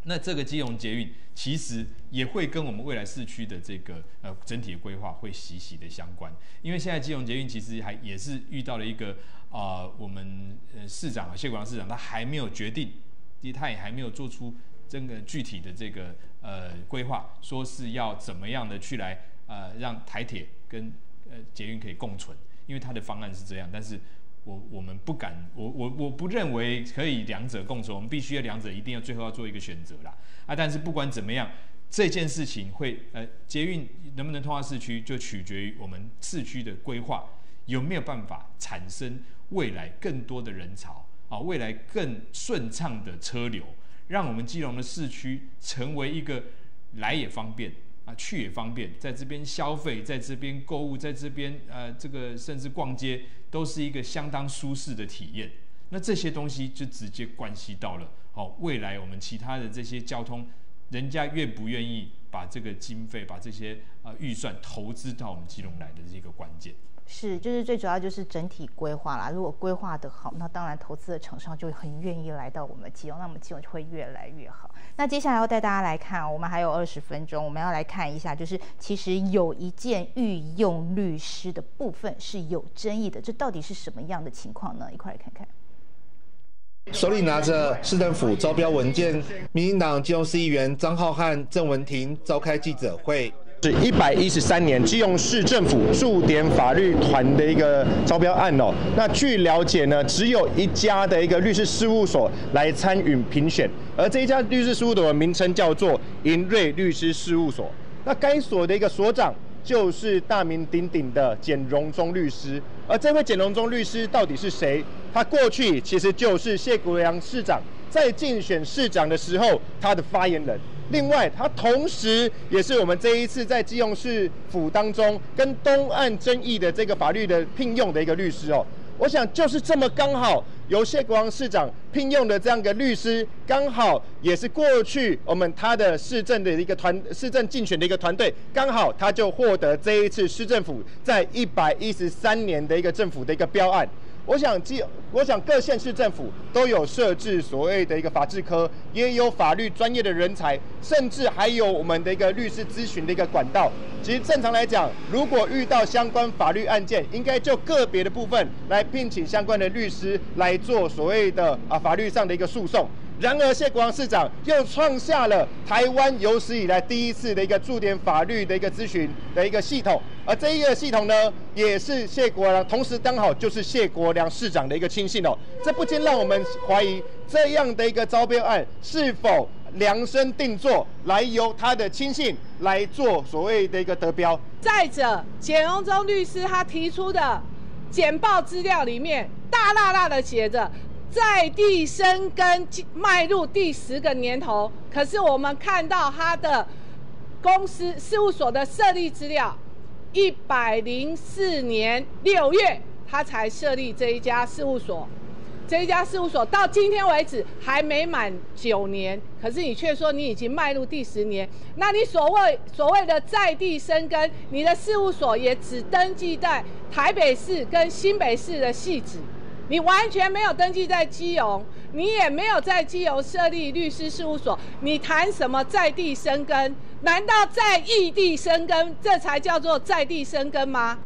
那这个基隆捷运其实也会跟我们未来市区的这个呃整体的规划会息息的相关，因为现在基隆捷运其实还也是遇到了一个啊，我们呃市长谢国良市长他还没有决定，他也还没有做出这个具体的这个呃规划，说是要怎么样的去来呃让台铁跟呃，捷运可以共存，因为他的方案是这样，但是我我们不敢，我我我不认为可以两者共存，我们必须要两者一定要最后要做一个选择啦。啊，但是不管怎么样，这件事情会呃，捷运能不能通化市区，就取决于我们市区的规划有没有办法产生未来更多的人潮啊，未来更顺畅的车流，让我们基隆的市区成为一个来也方便。啊，去也方便，在这边消费，在这边购物，在这边呃，这个甚至逛街，都是一个相当舒适的体验。那这些东西就直接关系到了，好，未来我们其他的这些交通，人家愿不愿意把这个经费，把这些呃预算投资到我们基隆来的这个关键。是，就是最主要就是整体规划啦。如果规划的好，那当然投资的厂商就很愿意来到我们基隆，那我们基隆就会越来越好。那接下来要带大家来看，我们还有二十分钟，我们要来看一下，就是其实有一件御用律师的部分是有争议的，这到底是什么样的情况呢？一块来看看。手里拿着市政府招标文件，民进党基隆市议员张浩瀚、郑文婷召开记者会。是一百一十三年基隆市政府驻点法律团的一个招标案哦。那据了解呢，只有一家的一个律师事务所来参与评选，而这一家律师事务所的名称叫做银瑞律师事务所。那该所的一个所长就是大名鼎鼎的简荣忠律师。而这位简荣忠律师到底是谁？他过去其实就是谢国良市长在竞选市长的时候他的发言人。另外，他同时也是我们这一次在基隆市府当中跟东岸争议的这个法律的聘用的一个律师哦。我想就是这么刚好，由谢国王市长聘用的这样一个律师，刚好也是过去我们他的市政的一个团市政竞选的一个团队，刚好他就获得这一次市政府在一百一十三年的一个政府的一个标案。我想，既我想各县市政府都有设置所谓的一个法制科，也有法律专业的人才，甚至还有我们的一个律师咨询的一个管道。其实正常来讲，如果遇到相关法律案件，应该就个别的部分来聘请相关的律师来做所谓的啊法律上的一个诉讼。然而，谢国王市长又创下了台湾有史以来第一次的一个驻点法律的一个咨询的一个系统，而这一个系统呢，也是谢国良，同时刚好就是谢国良市长的一个亲信哦。这不禁让我们怀疑，这样的一个招标案是否量身定做，来由他的亲信来做所谓的一个得标。再者，简荣忠律师他提出的简报资料里面，大大大的写着。在地生根迈入第十个年头，可是我们看到他的公司事务所的设立资料，一百零四年六月他才设立这一家事务所，这一家事务所到今天为止还没满九年，可是你却说你已经迈入第十年，那你所谓所谓的在地生根，你的事务所也只登记在台北市跟新北市的细址。你完全没有登记在基隆，你也没有在基隆设立律师事务所，你谈什么在地生根？难道在异地生根，这才叫做在地生根吗？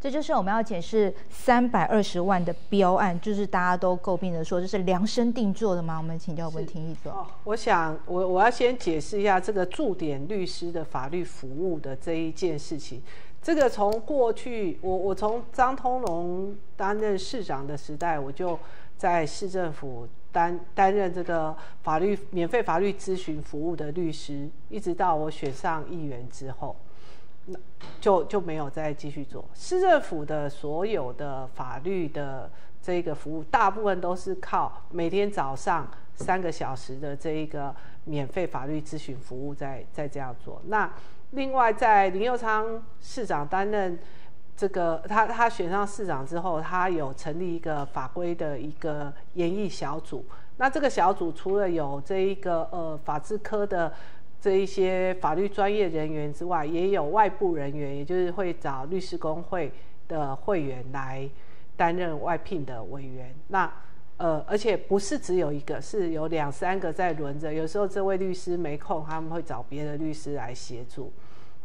这就是我们要解释三百二十万的标案，就是大家都诟病的说这是量身定做的吗？我们请教文婷一总。我想，我我要先解释一下这个驻点律师的法律服务的这一件事情。这个从过去，我我从张通龙担任市长的时代，我就在市政府担担任这个法律免费法律咨询服务的律师，一直到我选上议员之后，那就就没有再继续做市政府的所有的法律的这个服务，大部分都是靠每天早上三个小时的这一个免费法律咨询服务在在这样做。那另外在林佑昌市长担任这个他他选上市长之后，他有成立一个法规的一个研议小组。那这个小组除了有这一个呃法制科的这一些法律专业人员之外，也有外部人员，也就是会找律师工会的会员来担任外聘的委员。那呃，而且不是只有一个，是有两三个在轮着。有时候这位律师没空，他们会找别的律师来协助。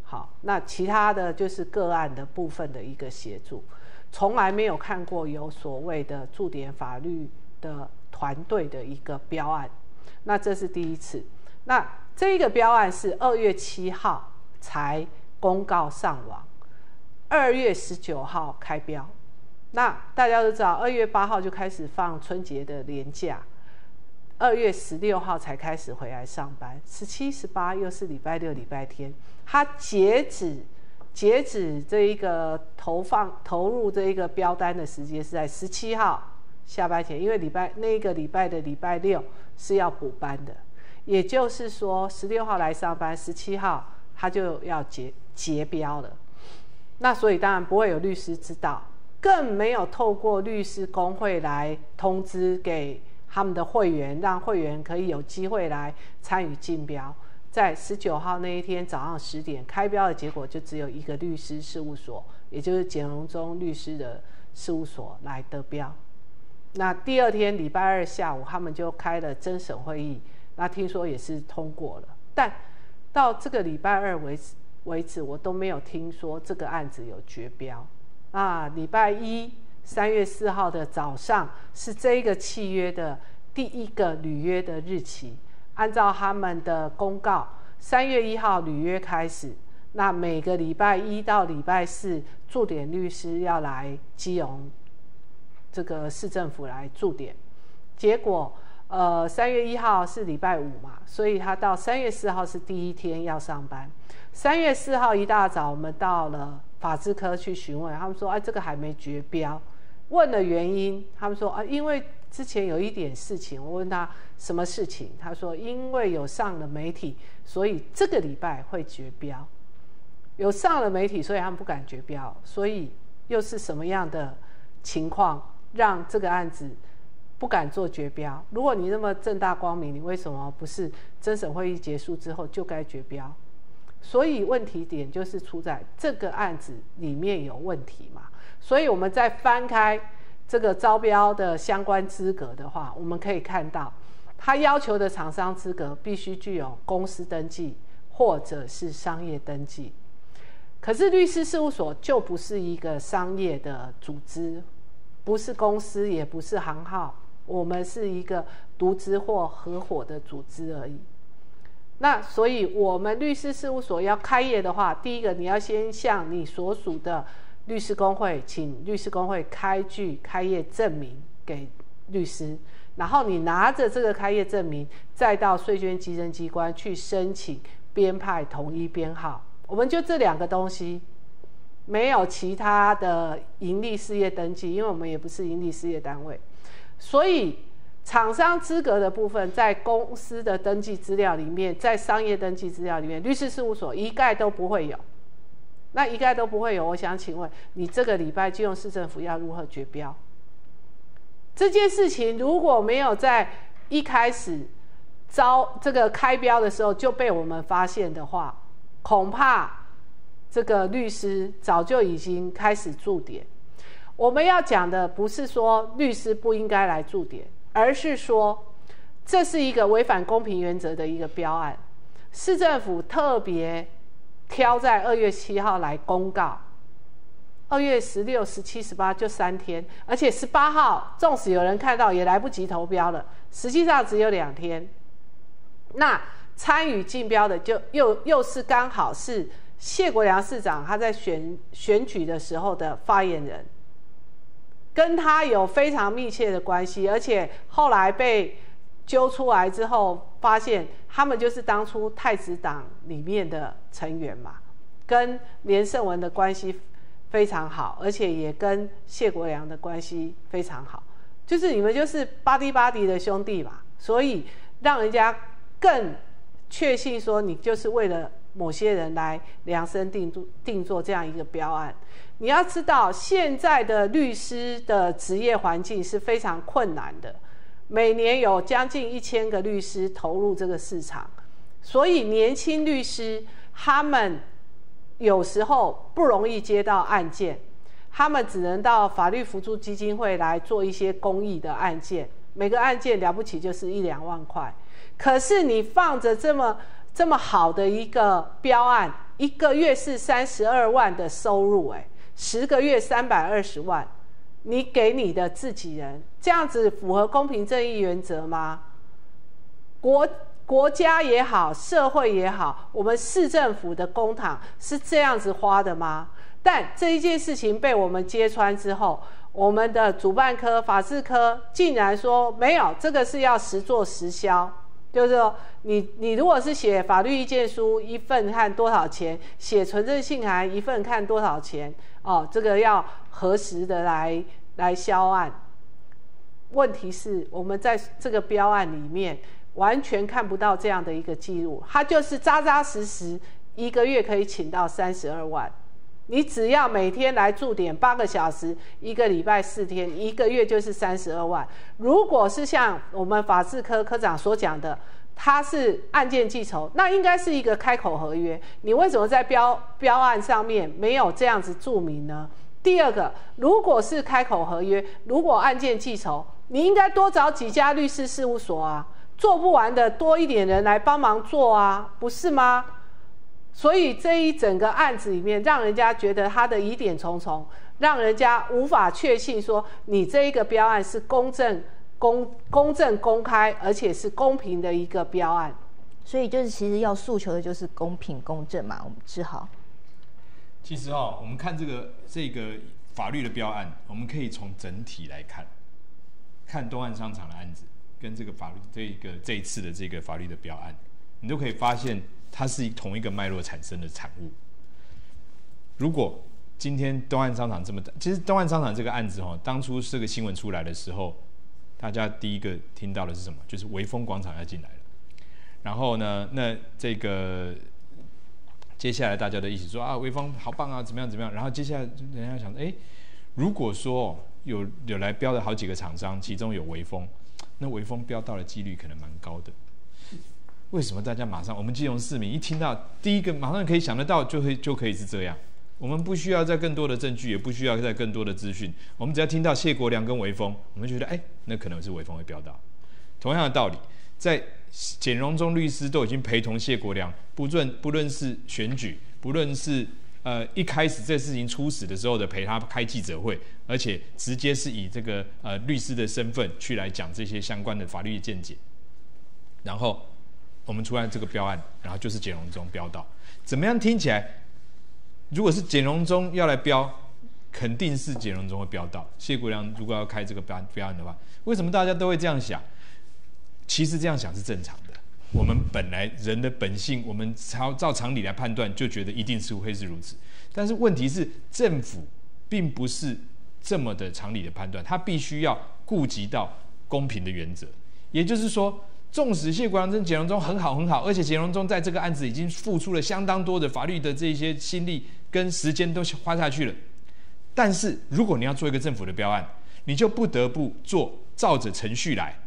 好，那其他的就是个案的部分的一个协助，从来没有看过有所谓的驻点法律的团队的一个标案，那这是第一次。那这个标案是二月七号才公告上网，二月十九号开标。那大家都知道，二月八号就开始放春节的年假。二月十六号才开始回来上班，十七、十八又是礼拜六、礼拜天。他截止截止这一个投放投入这一个标单的时间是在十七号下班前，因为礼拜那个礼拜的礼拜六是要补班的，也就是说十六号来上班，十七号他就要结结标了。那所以当然不会有律师知道，更没有透过律师工会来通知给。他们的会员让会员可以有机会来参与竞标，在十九号那一天早上十点开标的结果就只有一个律师事务所，也就是简荣忠律师的事务所来得标。那第二天礼拜二下午他们就开了侦审会议，那听说也是通过了，但到这个礼拜二为止为止，我都没有听说这个案子有绝标。啊，礼拜一。三月四号的早上是这一个契约的第一个履约的日期。按照他们的公告，三月一号履约开始。那每个礼拜一到礼拜四，驻点律师要来基隆这个市政府来驻点。结果，呃，三月一号是礼拜五嘛，所以他到三月四号是第一天要上班。三月四号一大早，我们到了法制科去询问，他们说：“哎，这个还没绝标。”问了原因，他们说啊，因为之前有一点事情。我问他什么事情，他说因为有上了媒体，所以这个礼拜会绝标。有上了媒体，所以他们不敢绝标。所以又是什么样的情况让这个案子不敢做绝标？如果你那么正大光明，你为什么不是侦审会议结束之后就该绝标？所以问题点就是出在这个案子里面有问题嘛？所以我们再翻开这个招标的相关资格的话，我们可以看到，他要求的厂商资格必须具有公司登记或者是商业登记。可是律师事务所就不是一个商业的组织，不是公司，也不是行号，我们是一个独资或合伙的组织而已。那所以，我们律师事务所要开业的话，第一个你要先向你所属的。律师工会请律师工会开具开业证明给律师，然后你拿着这个开业证明，再到税捐稽征机关去申请编派统一编号。我们就这两个东西，没有其他的盈利事业登记，因为我们也不是盈利事业单位，所以厂商资格的部分在公司的登记资料里面，在商业登记资料里面，律师事务所一概都不会有。那一概都不会有。我想请问你，这个礼拜金融市政府要如何绝标？这件事情如果没有在一开始招这个开标的时候就被我们发现的话，恐怕这个律师早就已经开始驻点。我们要讲的不是说律师不应该来驻点，而是说这是一个违反公平原则的一个标案，市政府特别。挑在二月七号来公告，二月十六、十七、十八就三天，而且十八号纵使有人看到也来不及投标了，实际上只有两天。那参与竞标的就又又是刚好是谢国良市长他在选选举的时候的发言人，跟他有非常密切的关系，而且后来被。揪出来之后，发现他们就是当初太子党里面的成员嘛，跟连胜文的关系非常好，而且也跟谢国良的关系非常好，就是你们就是巴迪巴迪的兄弟嘛，所以让人家更确信说你就是为了某些人来量身定做定做这样一个标案。你要知道，现在的律师的职业环境是非常困难的，每年有将近一千个律师投入这个市场，所以年轻律师他们有时候不容易接到案件，他们只能到法律辅助基金会来做一些公益的案件，每个案件了不起就是一两万块。可是你放着这么这么好的一个标案，一个月是三十二万的收入，哎，十个月三百二十万，你给你的自己人，这样子符合公平正义原则吗？国国家也好，社会也好，我们市政府的公帑是这样子花的吗？但这一件事情被我们揭穿之后，我们的主办科法制科竟然说没有，这个是要实做实销。就是说，你你如果是写法律意见书一份看多少钱，写存证信函一份看多少钱哦，这个要核实的来来销案。问题是我们在这个标案里面完全看不到这样的一个记录，他就是扎扎实实一个月可以请到三十二万。你只要每天来驻点八个小时，一个礼拜四天，一个月就是三十二万。如果是像我们法制科科长所讲的，他是案件计酬，那应该是一个开口合约。你为什么在标标案上面没有这样子注明呢？第二个，如果是开口合约，如果案件记仇，你应该多找几家律师事务所啊，做不完的多一点人来帮忙做啊，不是吗？所以这一整个案子里面，让人家觉得他的疑点重重，让人家无法确信说你这一个标案是公正、公公正、公开，而且是公平的一个标案。所以就是其实要诉求的就是公平公正嘛，我们志豪。其实哦，我们看这个这个法律的标案，我们可以从整体来看，看东岸商场的案子跟这个法律这个这一次的这个法律的标案，你都可以发现。它是同一个脉络产生的产物。如果今天东岸商场这么大，其实东岸商场这个案子哈，当初这个新闻出来的时候，大家第一个听到的是什么？就是维丰广场要进来了。然后呢，那这个接下来大家的意思说啊，维丰好棒啊，怎么样怎么样？然后接下来人家想，哎，如果说有有来标的好几个厂商，其中有维丰，那维丰标到的几率可能蛮高的。为什么大家马上？我们基隆市民一听到第一个，马上可以想得到，就会就可以是这样。我们不需要再更多的证据，也不需要再更多的资讯。我们只要听到谢国良跟维峰，我们觉得哎，那可能是维峰会标到。同样的道理，在简荣中律师都已经陪同谢国良，不论不论是选举，不论是呃一开始这事情初始的时候的陪他开记者会，而且直接是以这个呃律师的身份去来讲这些相关的法律见解，然后。我们出来这个标案，然后就是简荣中标到，怎么样听起来？如果是简荣中要来标，肯定是简荣中会标到。谢国良如果要开这个标标案的话，为什么大家都会这样想？其实这样想是正常的。我们本来人的本性，我们照照常理来判断，就觉得一定是会是如此。但是问题是，政府并不是这么的常理的判断，它必须要顾及到公平的原则，也就是说。纵使谢国良跟简荣忠很好很好，而且简荣忠在这个案子已经付出了相当多的法律的这些心力跟时间都花下去了，但是如果你要做一个政府的标案，你就不得不做照着程序来，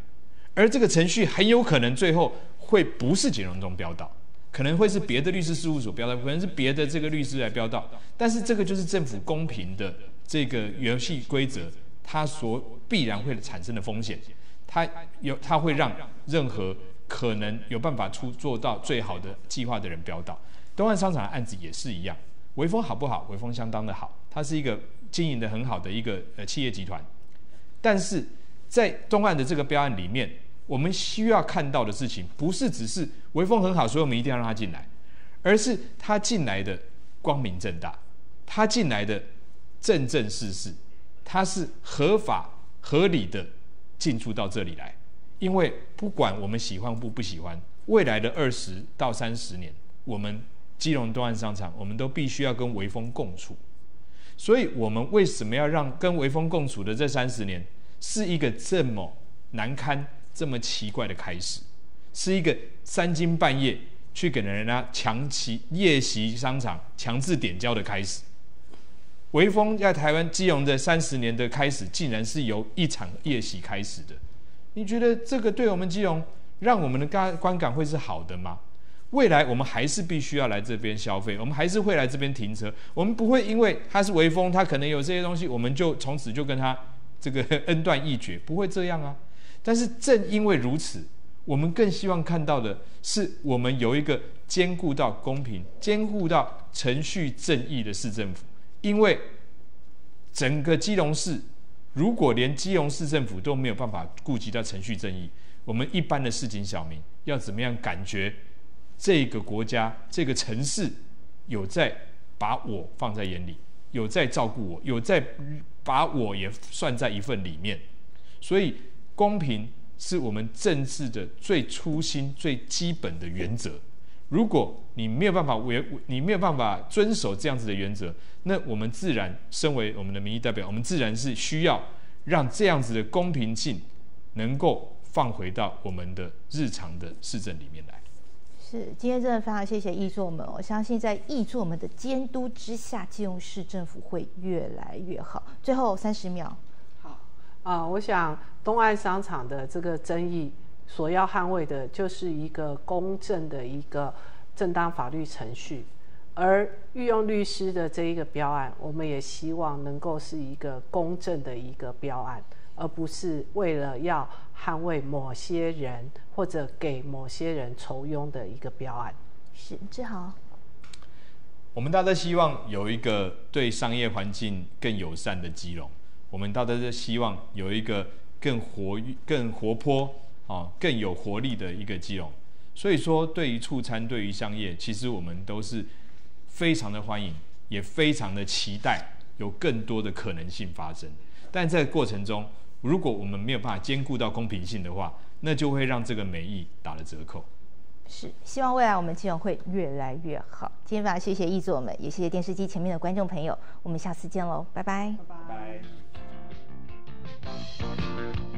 而这个程序很有可能最后会不是简荣中标到，可能会是别的律师事务所标到，可能是别的这个律师来标到，但是这个就是政府公平的这个游戏规则，它所必然会产生的风险。它有，它会让任何可能有办法出做到最好的计划的人标到。东岸商场的案子也是一样，维风好不好？维风相当的好，它是一个经营的很好的一个呃企业集团。但是在东岸的这个标案里面，我们需要看到的事情，不是只是维风很好，所以我们一定要让他进来，而是他进来的光明正大，他进来的正正式式，他是合法合理的。进驻到这里来，因为不管我们喜欢不不喜欢，未来的二十到三十年，我们基隆东岸商场，我们都必须要跟微风共处。所以，我们为什么要让跟微风共处的这三十年，是一个这么难堪、这么奇怪的开始，是一个三更半夜去给人家强期夜袭商场、强制点交的开始。微风在台湾基隆的三十年的开始，竟然是由一场夜袭开始的。你觉得这个对我们基隆，让我们的观观感会是好的吗？未来我们还是必须要来这边消费，我们还是会来这边停车。我们不会因为它是微风，它可能有这些东西，我们就从此就跟他这个 [LAUGHS] 恩断义绝，不会这样啊。但是正因为如此，我们更希望看到的是，我们有一个兼顾到公平、兼顾到程序正义的市政府。因为整个基隆市，如果连基隆市政府都没有办法顾及到程序正义，我们一般的市井小民要怎么样感觉这个国家、这个城市有在把我放在眼里，有在照顾我，有在把我也算在一份里面？所以，公平是我们政治的最初心、最基本的原则。如果你没有办法维，你没有办法遵守这样子的原则，那我们自然身为我们的民意代表，我们自然是需要让这样子的公平性能够放回到我们的日常的市政里面来。是，今天真的非常谢谢易座们，我相信在易座们的监督之下，基隆市政府会越来越好。最后三十秒，好啊，我想东岸商场的这个争议。所要捍卫的就是一个公正的一个正当法律程序，而御用律师的这一个标案，我们也希望能够是一个公正的一个标案，而不是为了要捍卫某些人或者给某些人酬庸的一个标案。是志豪，我们大家希望有一个对商业环境更友善的基隆，我们大家都希望有一个更活跃、更活泼。啊，更有活力的一个基隆，所以说对于促餐，对于商业，其实我们都是非常的欢迎，也非常的期待有更多的可能性发生。但在过程中，如果我们没有办法兼顾到公平性的话，那就会让这个美意打了折扣。是，希望未来我们基隆会越来越好。今天非常谢谢易座们，也谢谢电视机前面的观众朋友，我们下次见喽，拜拜。拜拜。Música